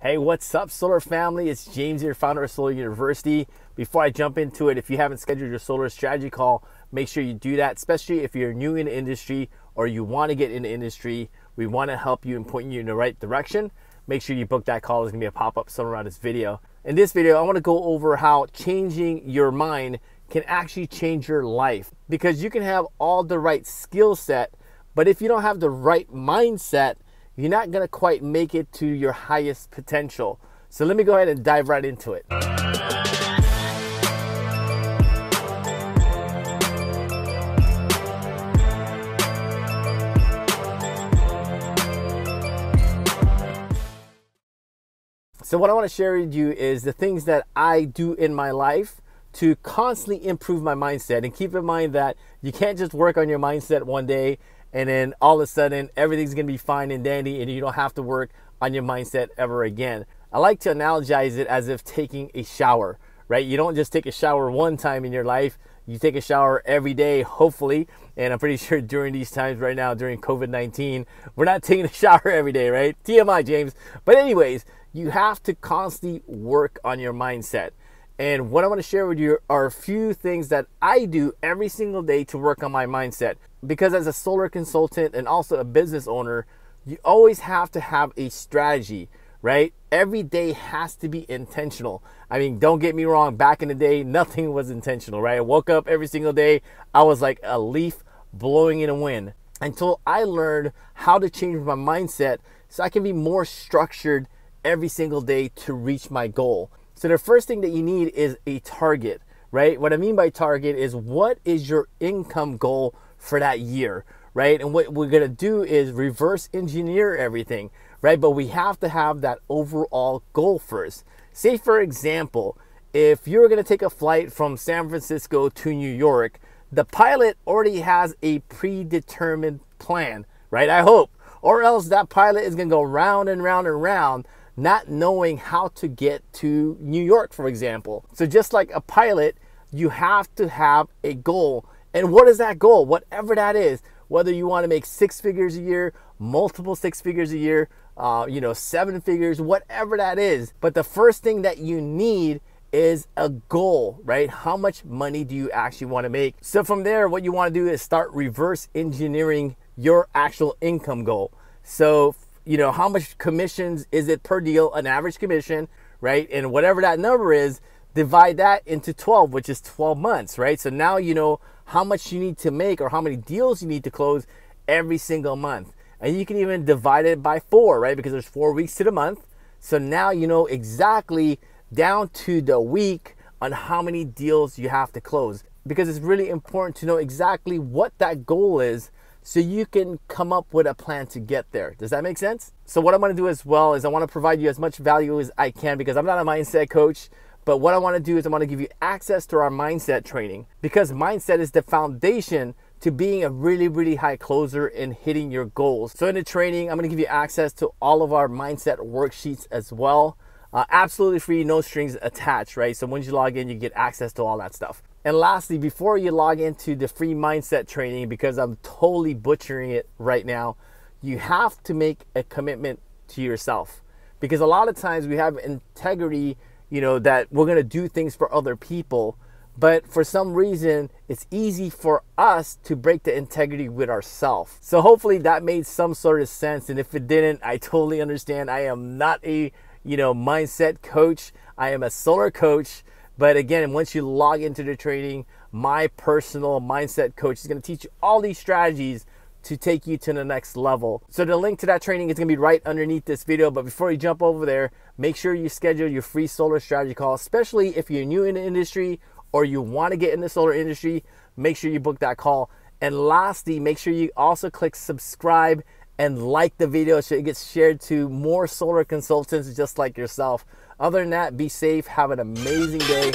Hey, what's up, Solar Family? It's James here, founder of Solar University. Before I jump into it, if you haven't scheduled your solar strategy call, make sure you do that, especially if you're new in the industry or you want to get in the industry. We want to help you and point you in the right direction. Make sure you book that call. There's going to be a pop up somewhere around this video. In this video, I want to go over how changing your mind can actually change your life because you can have all the right skill set, but if you don't have the right mindset, you're not going to quite make it to your highest potential. So let me go ahead and dive right into it. So what I want to share with you is the things that I do in my life to constantly improve my mindset. And keep in mind that you can't just work on your mindset one day and then all of a sudden everything's gonna be fine and dandy and you don't have to work on your mindset ever again. I like to analogize it as if taking a shower, right? You don't just take a shower one time in your life, you take a shower every day, hopefully. And I'm pretty sure during these times right now, during COVID 19, we're not taking a shower every day, right? TMI, James. But, anyways, you have to constantly work on your mindset. And what I want to share with you are a few things that I do every single day to work on my mindset. Because as a solar consultant and also a business owner, you always have to have a strategy, right? Every day has to be intentional. I mean, don't get me wrong, back in the day, nothing was intentional, right? I woke up every single day, I was like a leaf blowing in a wind until I learned how to change my mindset so I can be more structured every single day to reach my goal. So the first thing that you need is a target, right? What I mean by target is what is your income goal for that year, right? And what we're gonna do is reverse engineer everything, right? But we have to have that overall goal first. Say, for example, if you're gonna take a flight from San Francisco to New York, the pilot already has a predetermined plan, right? I hope. Or else that pilot is gonna go round and round and round not knowing how to get to New York, for example. So, just like a pilot, you have to have a goal. And what is that goal? Whatever that is, whether you want to make six figures a year, multiple six figures a year, uh, you know, seven figures, whatever that is. But the first thing that you need is a goal, right? How much money do you actually want to make? So from there, what you want to do is start reverse engineering your actual income goal. So you know, how much commissions is it per deal, an average commission, right? And whatever that number is, divide that into 12, which is 12 months, right? So now you know how much you need to make or how many deals you need to close every single month. And you can even divide it by four, right? Because there's four weeks to the month. So now you know exactly down to the week on how many deals you have to close. Because it's really important to know exactly what that goal is so you can come up with a plan to get there. Does that make sense? So what I'm going to do as well is I want to provide you as much value as I can because I'm not a mindset coach, but what I want to do is I want to give you access to our mindset training because mindset is the foundation to being a really, really high closer and hitting your goals. So in the training, I'm to give you access to all of our mindset worksheets as well. Uh, absolutely free, no strings attached, right? So once you log in, you get access to all that stuff. And lastly, before you log into the free mindset training, because I'm totally butchering it right now, you have to make a commitment to yourself. Because a lot of times we have integrity, you know, that we're going to do things for other people. But for some reason, it's easy for us to break the integrity with ourselves. So hopefully that made some sort of sense. And if it didn't, I totally understand. I am not a, you know, mindset coach. I am a solar coach but again, once you log into the training, my personal mindset coach is going to teach you all these strategies to take you to the next level. So the link to that training is going to be right underneath this video. But before you jump over there, make sure you schedule your free solar strategy call, especially if you're new in the industry or you want to get in the solar industry, make sure you book that call. And lastly, make sure you also click subscribe and like the video so it gets shared to more solar consultants just like yourself. Other than that, be safe, have an amazing day.